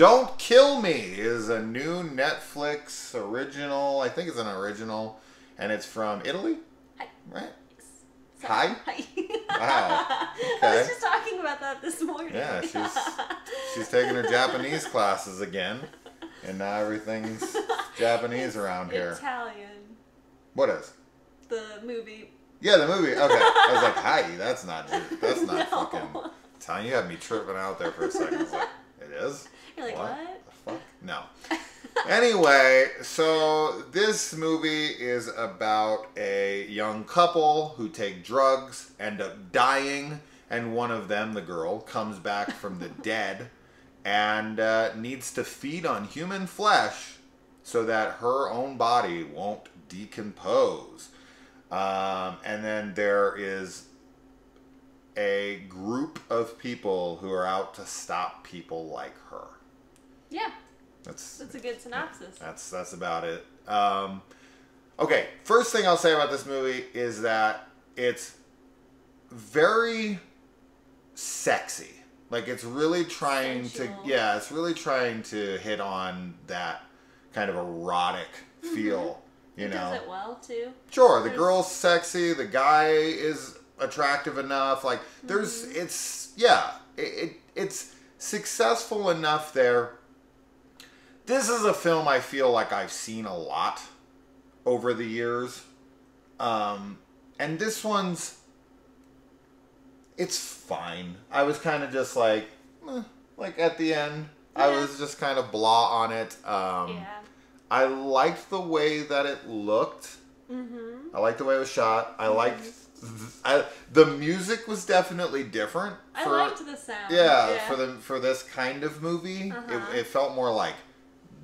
Don't Kill Me is a new Netflix original. I think it's an original, and it's from Italy, Hi. right? Sorry. Hi? Hi. Wow. I was just talking about that this morning. Yeah, she's she's taking her Japanese classes again, and now everything's Japanese around here. Italian. What is? The movie. Yeah, the movie. Okay, I was like, "Hi, that's not that's not No. fucking." Telling you had me tripping out there for a second. I was like, "It is." You're like, what? The fuck? No. anyway, so this movie is about a young couple who take drugs, end up dying, and one of them, the girl, comes back from the dead and uh, needs to feed on human flesh so that her own body won't decompose. Um, and then there is a group of people who are out to stop people like her. Yeah, That's that's a good synopsis. that's that's about it. Um, okay, first thing I'll say about this movie is that it's very sexy. Like it's really trying Sensual. to yeah, it's really trying to hit on that kind of erotic feel. You know, does it well too. Sure, the There's- girl's sexy, the guy is attractive enough. Like there's Mm-hmm. it's yeah, it, it it's successful enough there. This is a film I feel like I've seen a lot over the years. Um and this one's it's fine. I was kind of just like eh, like at the end I was just kind of blah on it. Um yeah. I liked the way that it looked. Mm-hmm. I liked the way it was shot. I liked I, the music was definitely different. I For, liked the sound. yeah, for the for this kind of movie, Uh-huh. it, it felt more like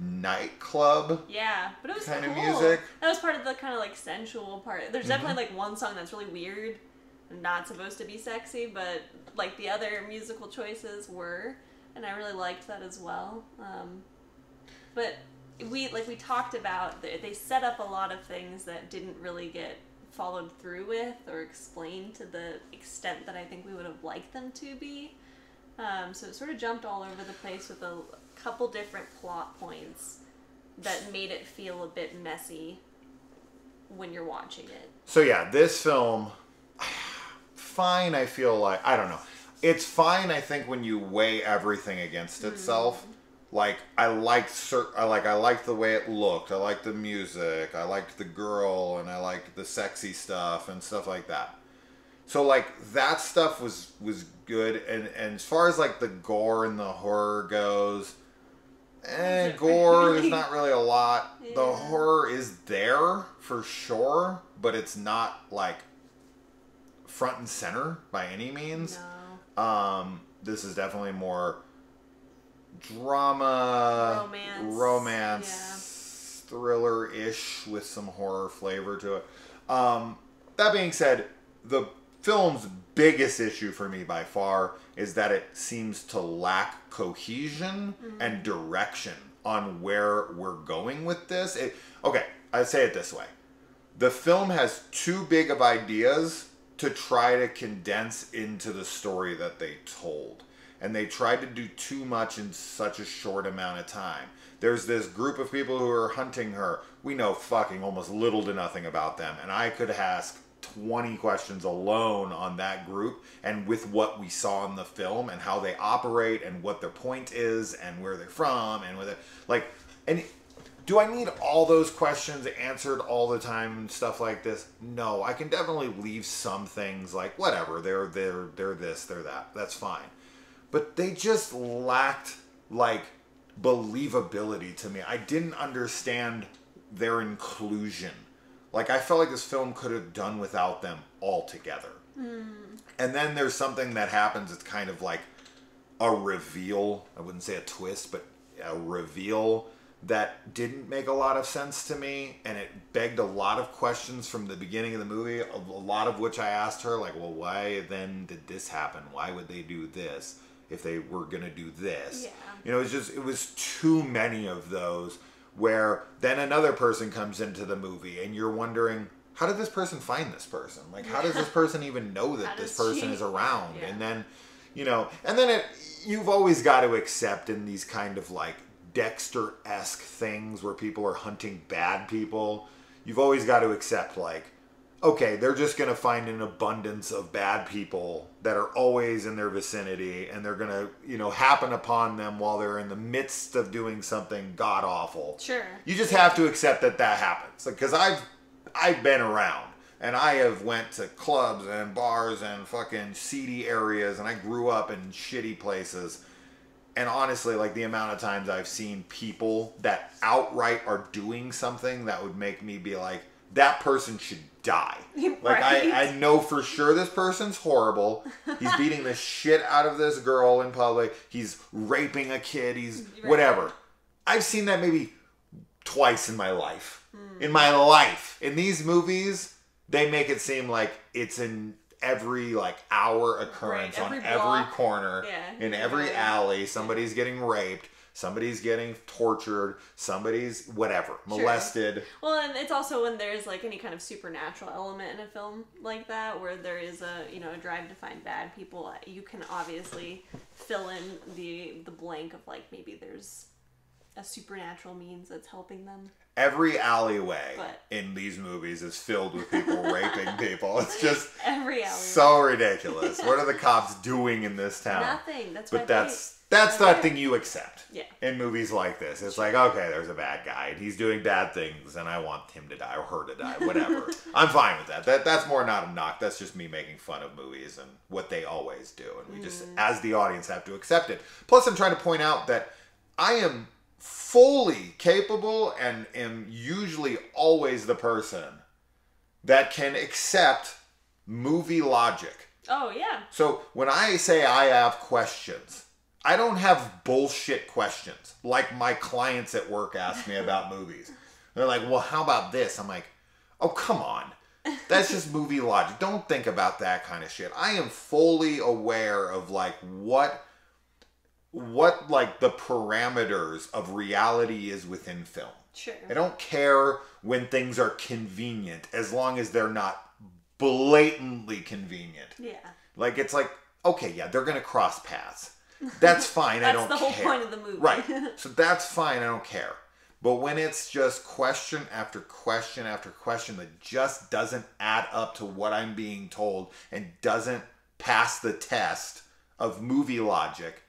nightclub. Yeah, but it was kind of music. That was part of the kind of like sensual part. There's definitely like one song that's really weird, not supposed to be sexy, but like the other musical choices were, and I really liked that as well. Um, but we like we talked about they set up a lot of things that didn't really get followed through with or explained to the extent that I think we would have liked them to be. Um, so it sort of jumped all over the place with a couple different plot points that made it feel a bit messy when you're watching it. So yeah, this film, fine. I feel like I don't know. It's fine. I think when you weigh everything against itself. Like I liked, cer- I like, I liked the way it looked. I liked the music. I liked the girl, and I liked the sexy stuff and stuff like that. So like that stuff was was good. And and as far as like the gore and the horror goes, eh, gore. There's really? not really a lot. The horror is there for sure, but it's not like front and center by any means. No. Um, this is definitely more drama, Romance, romance, thriller-ish with some horror flavor to it. Um, that being said, the film's biggest issue for me by far is that it seems to lack cohesion and direction on where we're going with this. It, okay, I'd say it this way the film has too big of ideas to try to condense into the story that they told. And they tried to do too much in such a short amount of time. There's this group of people who are hunting her. We know fucking almost little to nothing about them. And I could ask 20 questions alone on that group and with what we saw in the film and how they operate and what their point is and where they're from and whether like and do I need all those questions answered all the time and stuff like this? No, I can definitely leave some things like whatever, they're they're they're this, they're that. That's fine. But they just lacked like believability to me. I didn't understand their inclusion. Like I felt like this film could have done without them altogether. Hmm. And then there's something that happens. It's kind of like a reveal. I wouldn't say a twist, but a reveal that didn't make a lot of sense to me, and it begged a lot of questions from the beginning of the movie. A a lot of which I asked her, like, "Well, why then did this happen? Why would they do this if they were gonna do this?" Yeah. You know, it's just it was too many of those. Where then another person comes into the movie, and you're wondering, how did this person find this person? Like, how does this person even know that this person she- is around? Yeah. And then you know, and then it, you've always got to accept in these kind of like Dexter esque things where people are hunting bad people. You've always got to accept like, okay, they're just gonna find an abundance of bad people that are always in their vicinity, and they're gonna, you know, happen upon them while they're in the midst of doing something god awful. Sure. You just have to accept that that happens, because I've I've been around and I have went to clubs and bars and fucking seedy areas, and I grew up in shitty places. And honestly, like the amount of times I've seen people that outright are doing something that would make me be like, that person should die. Like Right. I, I know for sure this person's horrible. He's beating the shit out of this girl in public. He's raping a kid. He's Right. whatever. I've seen that maybe twice in my life. Hmm. In my life. In these movies, they make it seem like it's in every like hour occurrence Right, on every every corner Yeah, in every alley somebody's getting raped somebody's getting tortured somebody's whatever molested Well, and it's also when there's like any kind of supernatural element in a film like that, where there is a you know a drive to find bad people. You can obviously fill in the the blank of like maybe there's a supernatural means that's helping them. every alleyway But- in these movies is filled with people raping people it's just Every alley. so ridiculous what are the cops doing in this town Nothing. That's why but that's that's that thing you accept Yeah. in movies like this it's like okay there's a bad guy and he's doing bad things and i want him to die or her to die whatever i'm fine with that. that that's more not a knock that's just me making fun of movies and what they always do and we just mm. as the audience have to accept it plus i'm trying to point out that i am fully capable and am usually always the person that can accept movie logic Oh yeah. so when I say I have questions, I don't have bullshit questions like my clients at work ask me about movies. They're like, "Well, how about this?" I'm like, "Oh, come on. That's just movie logic. Don't think about that kind of shit." I am fully aware of like what what like the parameters of reality is within film. Sure. I don't care when things are convenient as long as they're not blatantly convenient. Yeah. Like it's like, okay, yeah, they're gonna cross paths. That's fine. I don't care. That's the whole care. point of the movie. Right. So that's fine. I don't care. But when it's just question after question after question that just doesn't add up to what I'm being told and doesn't pass the test of movie logic,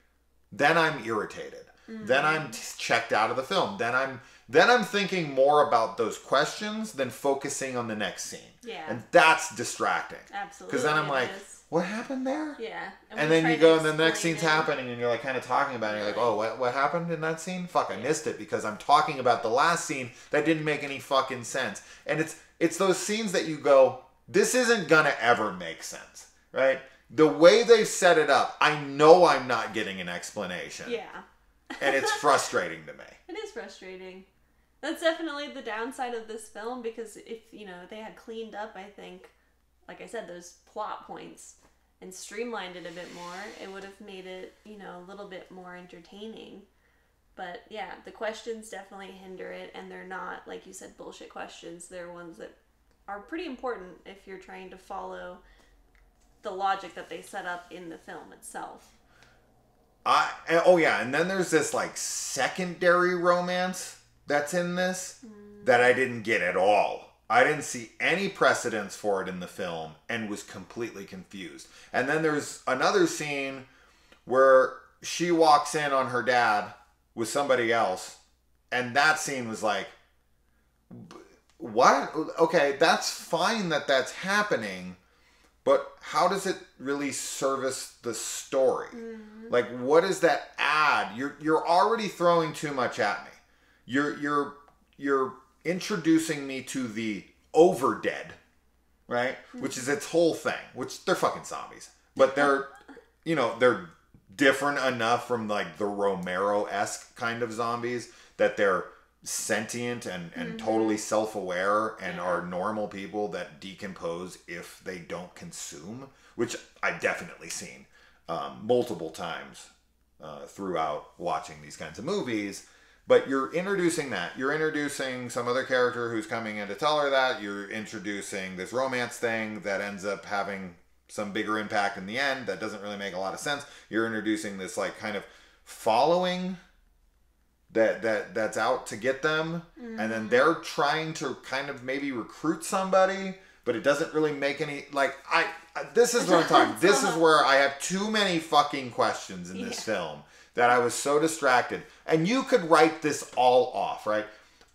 then I'm irritated. Then I'm Mm-hmm. checked out of the film. Then I'm then I'm thinking more about those questions than focusing on the next scene. Yeah. And that's distracting. Absolutely. Because then I'm like, is. What happened there? Yeah. And we then you go and the next scene's it. happening and you're like kind of talking about it. And you're like, oh, what, what happened in that scene? Fuck, I missed it because I'm talking about the last scene that didn't make any fucking sense. And it's it's those scenes that you go, this isn't gonna ever make sense, right? The way they've set it up, I know I'm not getting an explanation, Yeah. and it's frustrating to me. It is frustrating. That's definitely the downside of this film because if, you know, they had cleaned up, I think, like I said, those plot points and streamlined it a bit more, it would have made it, you know, a little bit more entertaining. But yeah, the questions definitely hinder it, and they're not, like you said, bullshit questions. They're ones that are pretty important if you're trying to follow the logic that they set up in the film itself. I oh yeah, and then there's this like secondary romance that's in this mm. that I didn't get at all. I didn't see any precedence for it in the film and was completely confused. And then there's another scene where she walks in on her dad with somebody else, and that scene was like, what? Okay, that's fine that that's happening, but how does it really service the story? Mm-hmm. Like, what does that add? You're you're already throwing too much at me. You're you're you're introducing me to the overdead, right? Which is its whole thing. Which they're fucking zombies, but they're you know they're different enough from like the Romero esque kind of zombies that they're sentient and, and totally self aware and Yeah. are normal people that decompose if they don't consume, which I've definitely seen um, multiple times uh, throughout watching these kinds of movies. But you're introducing that. You're introducing some other character who's coming in to tell her that. You're introducing this romance thing that ends up having some bigger impact in the end. That doesn't really make a lot of sense. You're introducing this like kind of following that that that's out to get them and then mm-hmm. they're trying to kind of maybe recruit somebody but it doesn't really make any like i I- this is what i'm talking this is where i have too many fucking questions in this Yeah. film that i was so distracted. And you could write this all off right?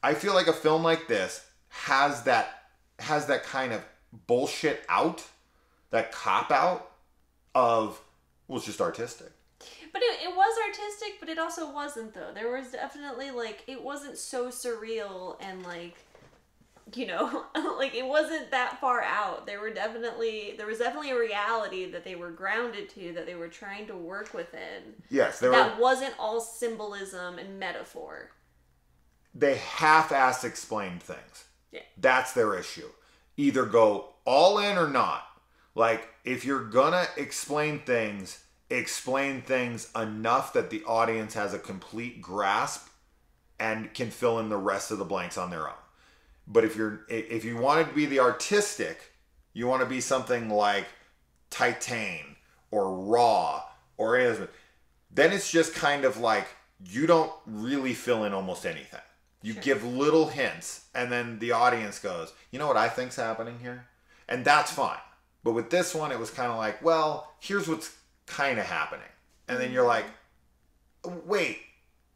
I feel like a film like this has that has that kind of bullshit out that cop out of well it's just artistic. But it, it was artistic, but it also wasn't though. There was definitely like it wasn't so surreal and like you know, like it wasn't that far out. There were definitely there was definitely a reality that they were grounded to that they were trying to work within. yes there were That wasn't all symbolism and metaphor. they half-ass explained things. Yeah. That's their issue. Either go all in or not. Like if you're gonna explain things, explain things enough that the audience has a complete grasp and can fill in the rest of the blanks on their own. But if you're if you wanted to be the artistic, you want to be something like Titan or Raw or any of those, then it's just kind of like you don't really fill in almost anything. You Sure. give little hints, and then the audience goes, "You know what I think's happening here," and that's mm-hmm. fine. But with this one, it was kind of like, "Well, here's what's kind of happening," and then you're mm-hmm. like, "Wait,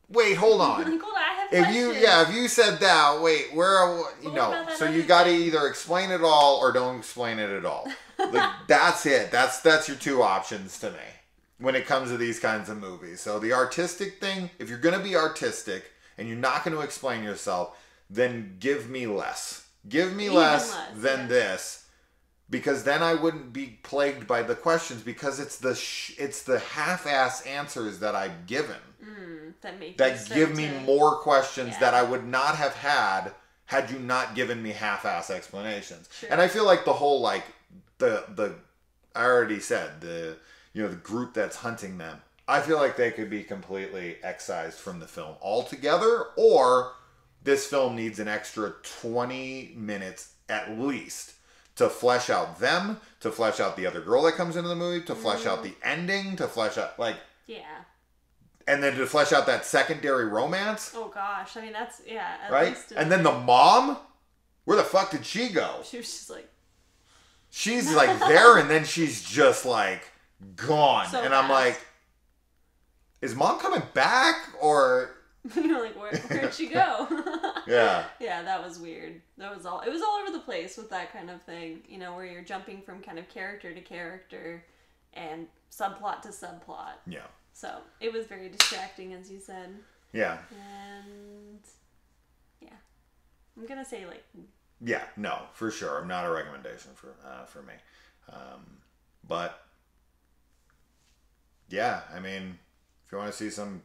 wait, hold on." hold on, if you yeah if you said that wait where are, you know so you got to either explain it all or don't explain it at all. Like that's it. That's that's your two options to me when it comes to these kinds of movies. So the artistic thing if you're going to be artistic and you're not going to explain yourself then give me less. Give me less, less, than yeah. this because then I wouldn't be plagued by the questions because it's the sh- it's the half-ass answers that I've given Mm, that make that give me more questions Yeah. that I would not have had had you not given me half-ass explanations. Sure. And I feel like the whole like the the I already said the you know the group that's hunting them. I feel like they could be completely excised from the film altogether or this film needs an extra 20 minutes at least to flesh out them, to flesh out the other girl that comes into the movie, to flesh out the ending, to flesh out like Yeah. And then to flesh out that secondary romance, Oh gosh. I mean that's yeah. Right? And then the mom, where the fuck did she go? she was just like She's like there, and then she's just like gone, So and I'm like, is mom coming back or? you're like where where'd she go? Yeah, Yeah, that was weird. That was all. It was all over the place with that kind of thing. You know, where you're jumping from kind of character to character, and subplot to subplot. yeah, So it was very distracting, as you said. yeah, And yeah, I'm gonna say like yeah. No, for sure. I'm not a recommendation for uh, for me, um, but yeah, I mean, if you want to see some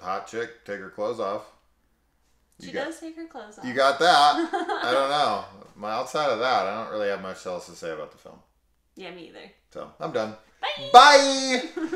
hot chick take her clothes off, she got does take her clothes off. you got that. I don't know. My outside of that, I don't really have much else to say about the film. yeah, me either. So I'm done. Bye. Bye.